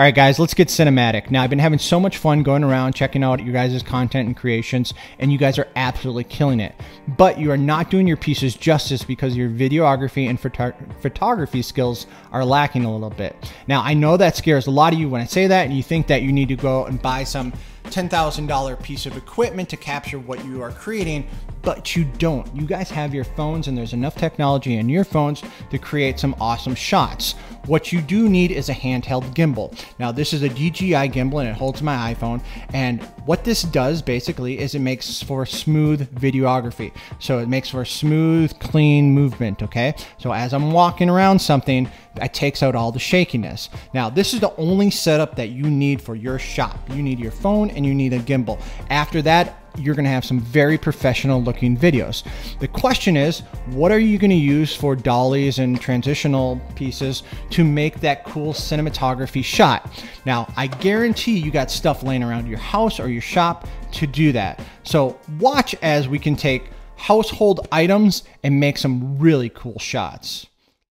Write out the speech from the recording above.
All right, guys, let's get cinematic. Now, I've been having so much fun going around checking out your guys' content and creations, and you guys are absolutely killing it. But you are not doing your pieces justice because your videography and photo- photography skills are lacking a little bit. Now, I know that scares a lot of you when I say that, and you think that you need to go and buy some $10,000 piece of equipment to capture what you are creating, but you don't. You guys have your phones, and there's enough technology in your phones to create some awesome shots. What you do need is a handheld gimbal. Now, this is a DJI gimbal and it holds my iPhone. And what this does basically is it makes for smooth videography. So it makes for smooth, clean movement. Okay. So as I'm walking around something, it takes out all the shakiness. Now, this is the only setup that you need for your shop. You need your phone and you need a gimbal. After that, you're going to have some very professional looking videos. The question is, what are you going to use for dollies and transitional pieces to make that cool cinematography shot? Now, I guarantee you got stuff laying around your house or your shop to do that. So watch as we can take household items and make some really cool shots.